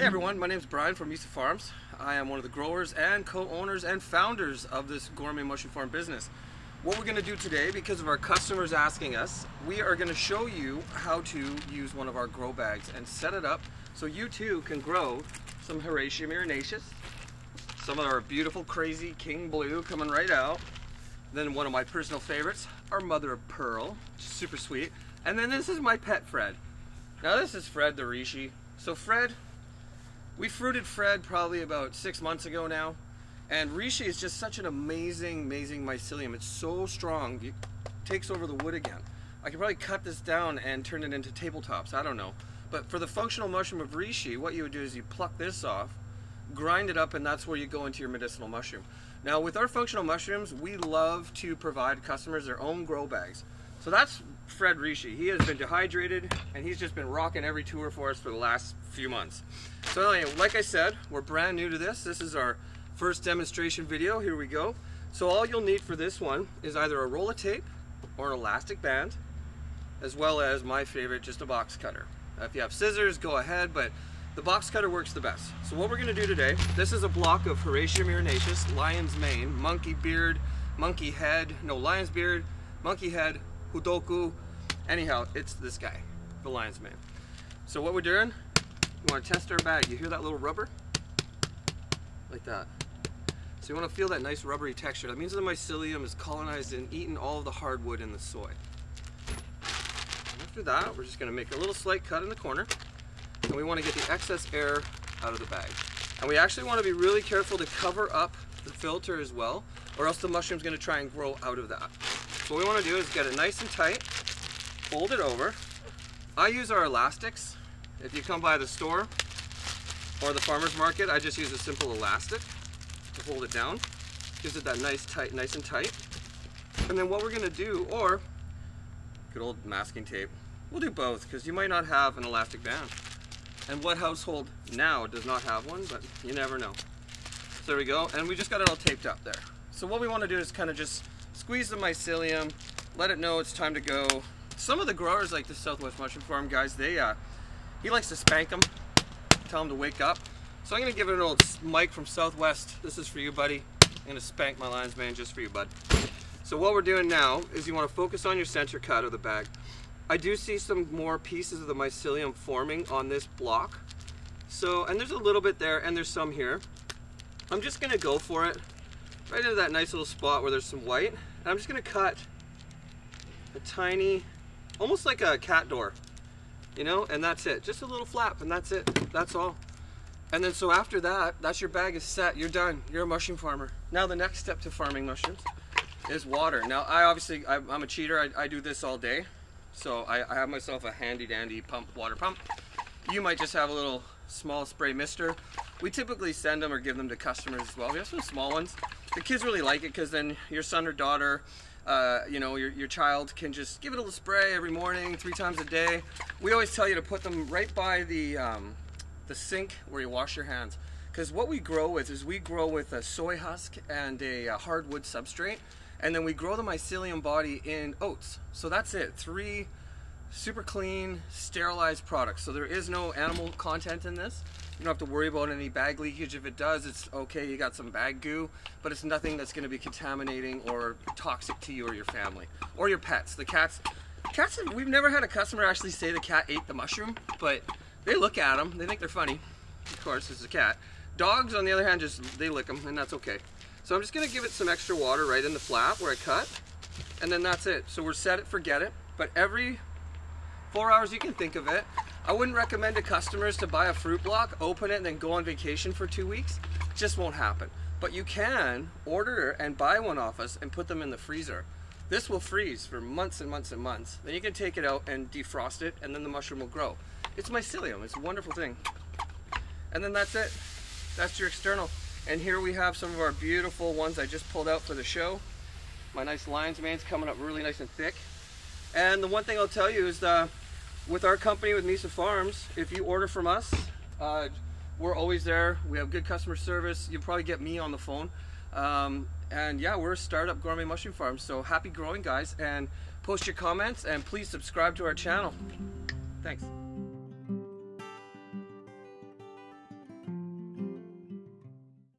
Hey everyone, my name is Brian from Myca Farms. I am one of the growers and co-owners and founders of this gourmet mushroom farm business. What we're going to do today, because of our customers asking us, we are going to show you how to use one of our grow bags and set it up so you too can grow some Hericium erinaceus, some of our beautiful crazy king blue coming right out, then one of my personal favorites, our mother of pearl, super sweet, and then this is my pet Fred. Now this is Fred the Reishi. So Fred, we fruited Fred probably about six months ago now. And Reishi is just such an amazing, amazing mycelium. It's so strong, it takes over the wood again. I could probably cut this down and turn it into tabletops, I don't know. But for the functional mushroom of Reishi, what you would do is you pluck this off, grind it up, and that's where you go into your medicinal mushroom. Now with our functional mushrooms, we love to provide customers their own grow bags. So that's Fred Reishi. He has been dehydrated and he's just been rocking every tour for us for the last few months. So anyway, like I said, we're brand new to this. This is our first demonstration video. Here we go. So all you'll need for this one is either a roll of tape or an elastic band, as well as my favorite, just a box cutter. If you have scissors, go ahead, but the box cutter works the best. So what we're gonna do today, this is a block of Hericium erinaceus, lion's mane, monkey beard, monkey head, no, lion's beard, monkey head, Hudoku. Anyhow, it's this guy, the lion's. So what we're doing, we want to test our bag. You hear that little rubber? Like that. So you want to feel that nice rubbery texture. That means the mycelium is colonized and eaten all of the hardwood in the soil. After that, we're just going to make a little slight cut in the corner. And we want to get the excess air out of the bag. And we actually want to be really careful to cover up the filter as well, or else the mushroom's going to try and grow out of that. What we want to do is get it nice and tight, fold it over. I use our elastics. If you come by the store or the farmer's market, I just use a simple elastic to hold it down. Gives it that nice tight, nice and tight. And then what we're gonna do, or good old masking tape, we'll do both because you might not have an elastic band. And what household now does not have one, but you never know. So there we go, and we just got it all taped up there. So what we wanna do is kind of just squeeze the mycelium, let it know it's time to go. Some of the growers like the Southwest Mushroom Farm guys, they uh, he likes to spank them, tell them to wake up. So I'm gonna give it an old Mike from Southwest. This is for you, buddy. I'm gonna spank my lines, man, just for you, bud. So what we're doing now is you wanna focus on your center cut of the bag. I do see some more pieces of the mycelium forming on this block. So, and there's a little bit there and there's some here. I'm just gonna go for it right into that nice little spot where there's some white. And I'm just gonna cut a tiny, almost like a cat door, you know, and that's it. Just a little flap and that's it, that's all. And then so after that, that's your bag is set, you're done, you're a mushroom farmer. Now the next step to farming mushrooms is water. Now I obviously, I'm a cheater, I, I do this all day. So I, I have myself a handy dandy pump, water pump. You might just have a little small spray mister. We typically send them or give them to customers as well. We have some small ones. The kids really like it because then your son or daughter, uh, you know, your, your child can just give it a little spray every morning, three times a day. We always tell you to put them right by the, um, the sink where you wash your hands. Because what we grow with is we grow with a soy husk and a, a hardwood substrate. And then we grow the mycelium body in oats. So that's it. Three super clean, sterilized products. So there is no animal content in this. You don't have to worry about any bag leakage. If it does, it's okay, you got some bag goo, but it's nothing that's gonna be contaminating or toxic to you or your family. Or your pets. The cats, cats, we've never had a customer actually say the cat ate the mushroom, but they look at them, they think they're funny. Of course, it's a cat. Dogs, on the other hand, just, they lick them, and that's okay. So I'm just gonna give it some extra water right in the flap where I cut, and then that's it. So we're set it, forget it, but every four hours you can think of it. I wouldn't recommend to customers to buy a fruit block, open it, and then go on vacation for two weeks. just won't happen. But you can order and buy one off us and put them in the freezer. This will freeze for months and months and months. Then you can take it out and defrost it, and then the mushroom will grow. It's mycelium, it's a wonderful thing. And then that's it. That's your external. And here we have some of our beautiful ones I just pulled out for the show. My nice lion's mane's coming up really nice and thick. And the one thing I'll tell you is that with our company, with Myca Farms, if you order from us, uh, we're always there. We have good customer service. You'll probably get me on the phone. Um, and yeah, we're a startup gourmet mushroom farm. So happy growing, guys. And post your comments and please subscribe to our channel. Thanks.